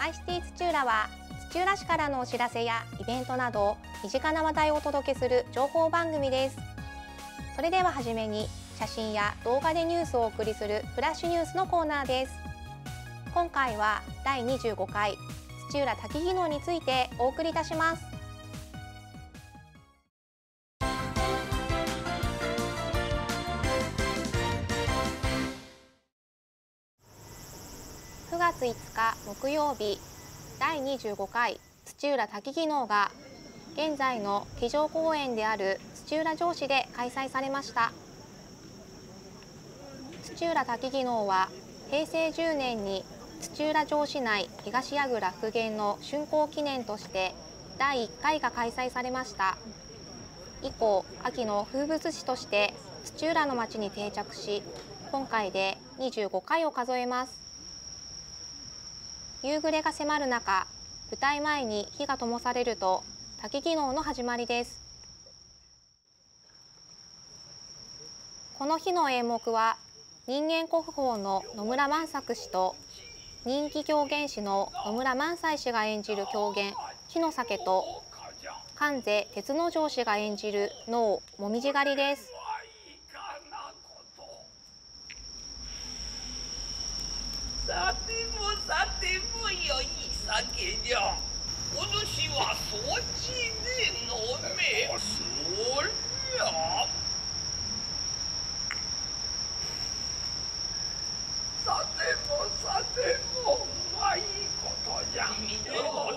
マイシティ土浦は土浦市からのお知らせやイベントなど身近な話題をお届けする情報番組です。それでははじめに写真や動画でニュースをお送りするフラッシュニュースのコーナーです。今回は第25回土浦滝技能についてお送りいたします。日木曜日第25回土浦滝技能が現在の騎乗公園である土浦城市で開催されました。土浦滝技能は平成10年に土浦城市内東櫓復元の竣工記念として第1回が開催されました。以降秋の風物詩として土浦の町に定着し今回で25回を数えます。夕暮れが迫る中舞台前に火が灯されると滝技能の始まりです。この日の演目は人間国宝の野村万作氏と人気狂言師の野村萬斎氏が演じる狂言火の酒と関西鉄之丞氏が演じる能もみじ狩りです。さてもさて酒じゃお主はそっちで飲めそりゃさてもさてもうまいことじゃみんなよう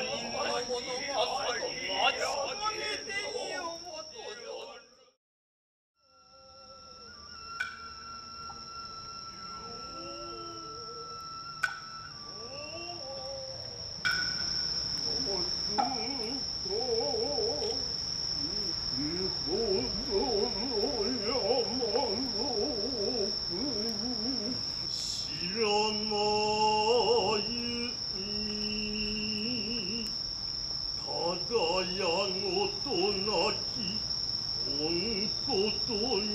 にのものがさりまちまねてよもとよ知らないただやごとなき本ことに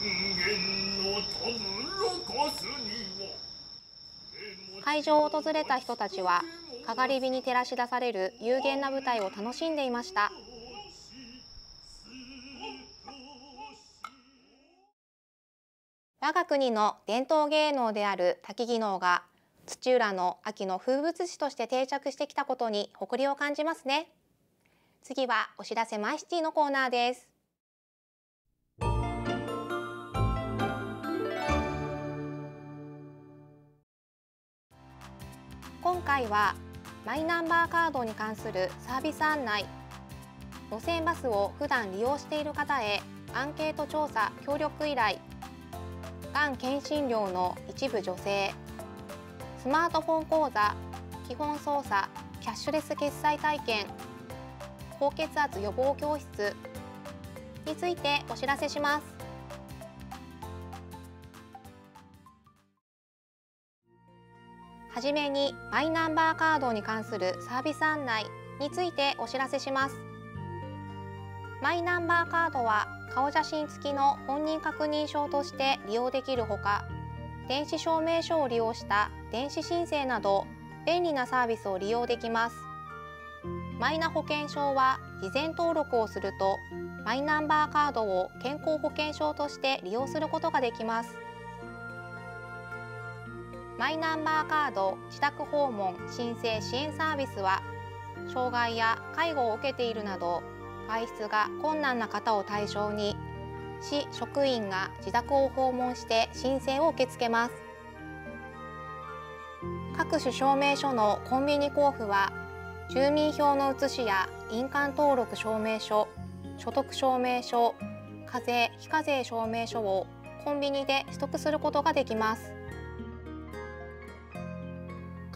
人間のたぶらかすには会場を訪れた人たちはかがり火に照らし出される有限な舞台を楽しんでいました。我が国の伝統芸能である滝技能が土浦の秋の風物詩として定着してきたことに誇りを感じますね。次はお知らせマイシティのコーナーです。今回はマイナンバーカードに関するサービス案内。路線バスを普段利用している方へアンケート調査協力依頼。がん検診料の一部助成。スマートフォン講座基本操作キャッシュレス決済体験。高血圧予防教室についてお知らせします。はじめにマイナンバーカードに関するサービス案内についてお知らせします。マイナンバーカードは顔写真付きの本人確認証として利用できるほか電子証明書を利用した電子申請など便利なサービスを利用できます。マイナ保険証は事前登録をするとマイナンバーカードを健康保険証として利用することができます。マイナンバーカード自宅訪問申請支援サービスは障害や介護を受けているなど外出が困難な方を対象に市職員が自宅を訪問して申請を受け付けます。各種証明書のコンビニ交付は住民票の写しや印鑑登録証明書所得証明書課税非課税証明書をコンビニで取得することができます。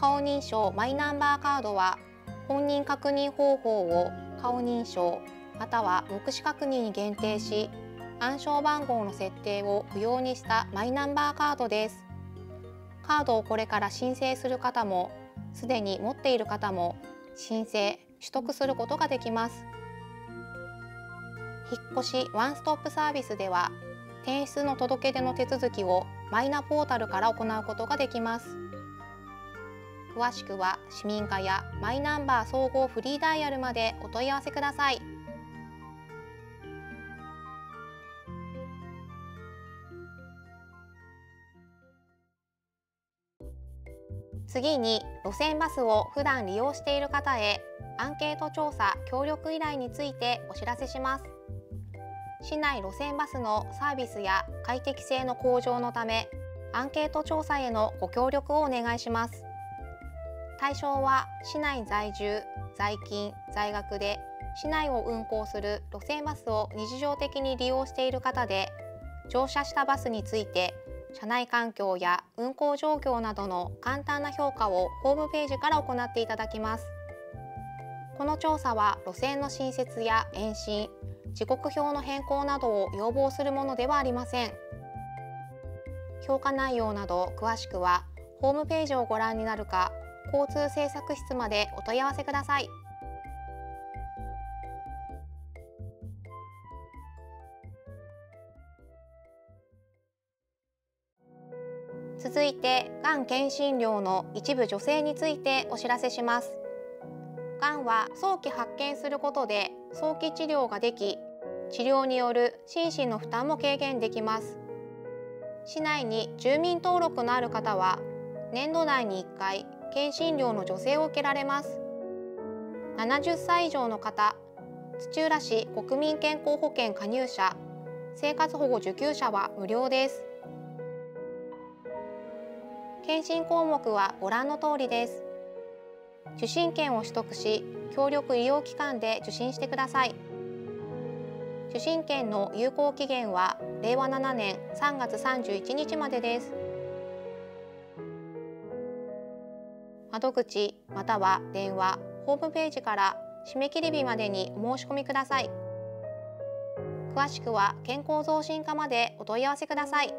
顔認証マイナンバーカードは本人確認方法を顔認証または目視確認に限定し暗証番号の設定を不要にしたマイナンバーカードです。カードをこれから申請する方もすでに持っている方も申請取得することができます。引っ越しワンストップサービスでは転出の届け出の手続きをマイナポータルから行うことができます。詳しくは市民課やマイナンバー総合フリーダイヤルまでお問い合わせください。次に路線バスを普段利用している方へアンケート調査協力依頼についてお知らせします。市内路線バスのサービスや快適性の向上のためアンケート調査へのご協力をお願いします。対象は市内在住在勤在学で市内を運行する路線バスを日常的に利用している方で乗車したバスについて車内環境や運行状況などの簡単な評価をホームページから行っていただきます。この調査は路線の新設や延伸時刻表の変更などを要望するものではありません。評価内容など詳しくはホームページをご覧になるか交通政策室までお問い合わせください。続いてがん検診料の一部助成についてお知らせします。がんは早期発見することで早期治療ができ治療による心身の負担も軽減できます。市内に住民登録のある方は年度内に1回検診料の助成を受けられます。70歳以上の方土浦市国民健康保険加入者生活保護受給者は無料です。検診項目はご覧の通りです。受診券を取得し協力医療機関で受診してください。受診券の有効期限は令和7年3月31日までです。窓口または電話ホームページから締め切り日までにお申し込みください。詳しくは健康増進課までお問い合わせください。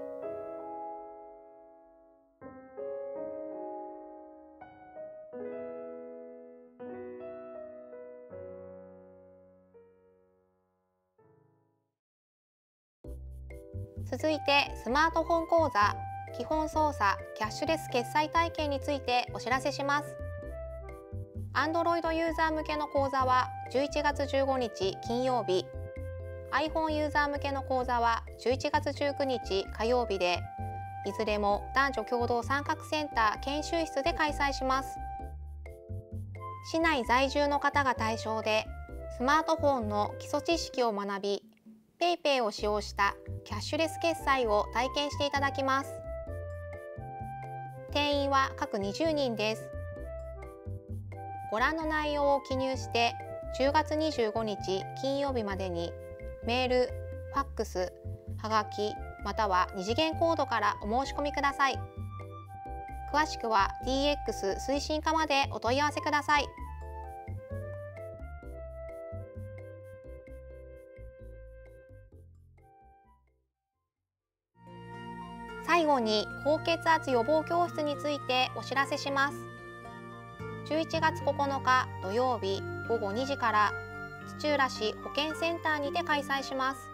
続いてスマートフォン講座。基本操作キャッシュレス決済体験についてお知らせします。Android ユーザー向けの講座は11月15日金曜日。iPhone ユーザー向けの講座は11月19日火曜日でいずれも男女共同参画センター研修室で開催します。市内在住の方が対象でスマートフォンの基礎知識を学び PayPay を使用したキャッシュレス決済を体験していただきます。定員は各20人です。ご覧の内容を記入して10月25日金曜日までにメール、ファックス、はがきまたは二次元コードからお申し込みください。詳しくは DX 推進課までお問い合わせください。最後に高血圧予防教室についてお知らせします。11月9日土曜日午後2時から土浦市保健センターにて開催します。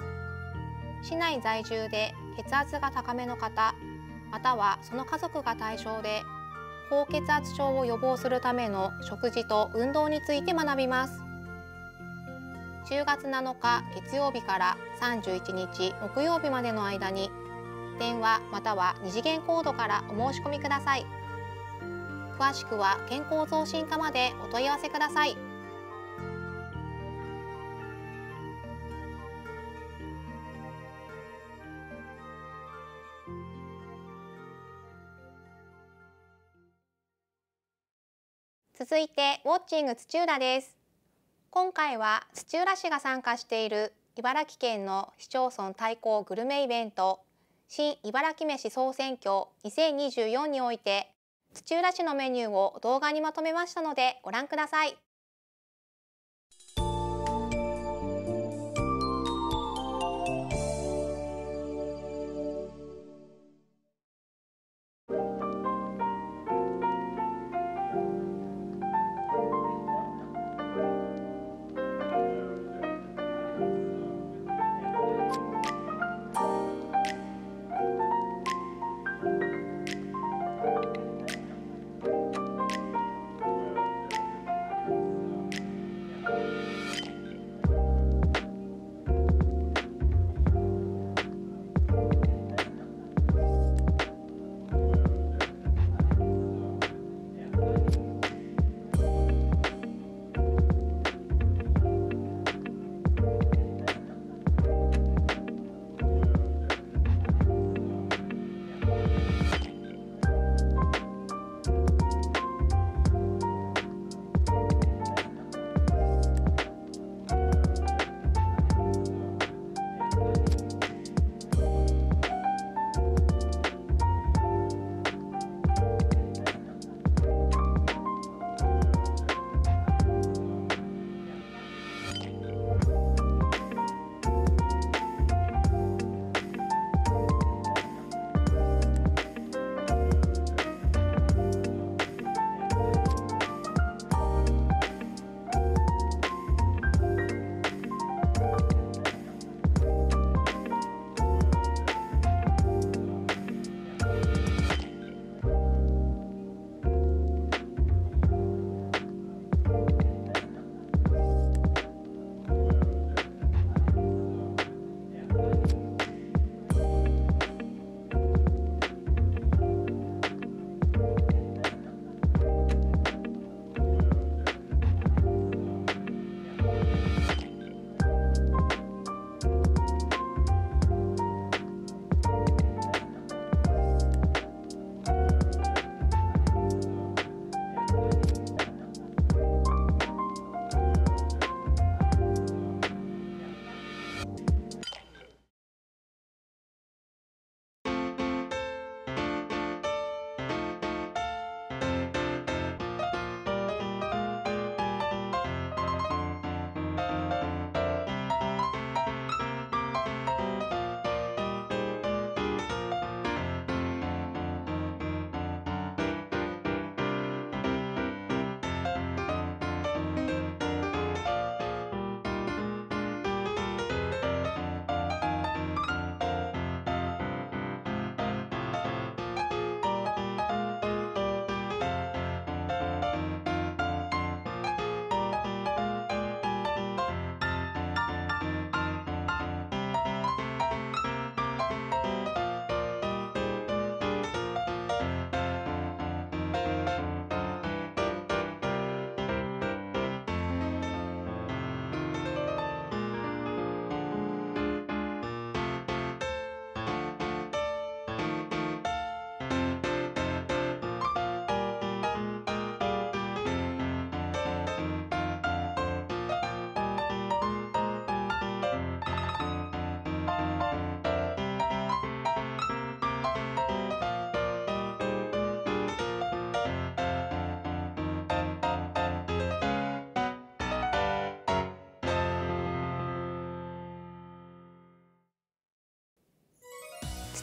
市内在住で血圧が高めの方またはその家族が対象で高血圧症を予防するための食事と運動について学びます。10月7日月曜日から31日木曜日までの間に電話または二次元コードからお申し込みください。詳しくは健康増進課までお問い合わせください。続いてウォッチング土浦です。今回は土浦市が参加している茨城県の市町村対抗グルメイベント新茨城飯総選挙2024において土浦市のメニューを動画にまとめましたのでご覧ください。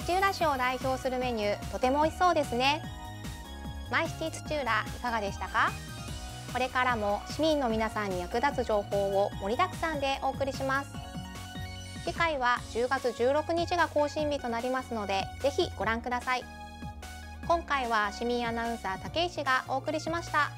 土浦市を代表するメニューとても美味しそうですね。マイシティ土浦いかがでしたか？これからも市民の皆さんに役立つ情報を盛りだくさんでお送りします。次回は10月16日が更新日となりますのでぜひご覧ください。今回は市民アナウンサー竹石がお送りしました。